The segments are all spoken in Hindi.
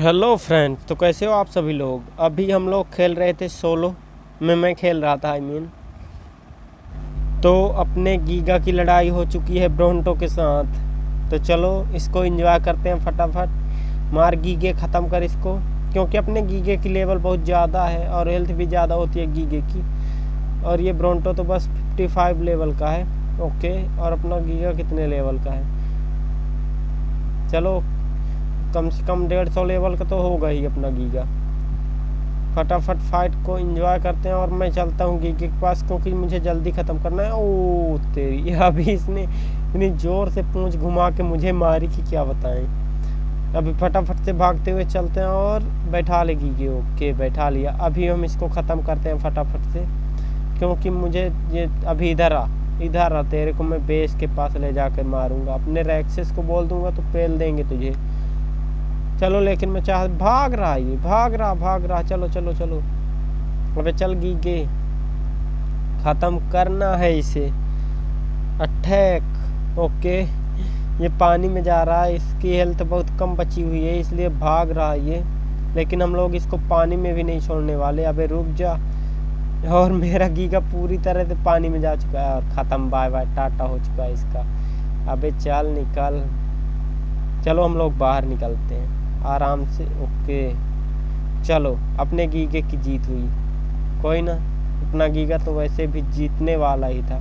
हेलो फ्रेंड्स तो कैसे हो आप सभी लोग? अभी हम लोग खेल रहे थे सोलो में, मैं खेल रहा था आई I मीन mean. तो अपने गीगा की लड़ाई हो चुकी है ब्रोंटो के साथ. तो चलो, इसको एंजॉय करते हैं फटाफट. मार गीगे ख़त्म कर इसको. क्योंकि अपने गीगे की लेवल बहुत ज़्यादा है और हेल्थ भी ज़्यादा होती है गीगे की. और ये ब्रोंटो तो बस 55 लेवल का है. ओके और अपना गीगा कितने लेवल का है? चलो कम से कम डेढ़ सौ लेवल का तो होगा ही अपना गीगा। फटाफट फाइट को एंजॉय करते हैं और मैं चलता हूँ गीगे के पास क्योंकि मुझे जल्दी ख़त्म करना है। ओ, तेरी, अभी इसने इतनी ज़ोर से पूंछ घुमा के मुझे मारी कि क्या बताएँ। अभी फटाफट से भागते हुए चलते हैं और बैठा ले गीगे, ओके, बैठा लिया। अभी हम इसको ख़त्म करते हैं फटाफट से, क्योंकि मुझे ये अभी इधर आ इधर आ, तेरे को मैं बेस के पास ले जाकर मारूँगा। अपने रैक्सेस को बोल दूँगा तो पेल देंगे तुझे। चलो, लेकिन मैं चाह भाग रहा ये, भाग रहा भाग रहा, चलो चलो चलो। अबे चल गीगे। ख़त्म करना है इसे। अटैक। ओके। ये पानी में जा रहा है, इसकी हेल्थ बहुत कम बची हुई है, इसलिए भाग रहा ये। लेकिन हम लोग इसको पानी में भी नहीं छोड़ने वाले। अबे रुक जा। और मेरा गीगा पूरी तरह से पानी में जा चुका है और ख़त्म। Bye bye. टाटा हो चुका है इसका। अबे चल निकल। चलो हम लोग बाहर निकलते हैं। आराम से ओके। चलो, अपने गीगे की जीत हुई। कोई ना, अपना गीगा तो वैसे भी जीतने वाला ही था।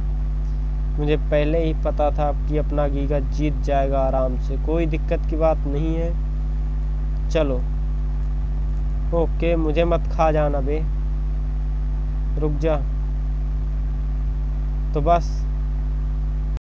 मुझे पहले ही पता था कि अपना गीगा जीत जाएगा आराम से। कोई दिक्कत की बात नहीं है। चलो। ओके, मुझे मत खा जाना बे। रुक जा। तो बस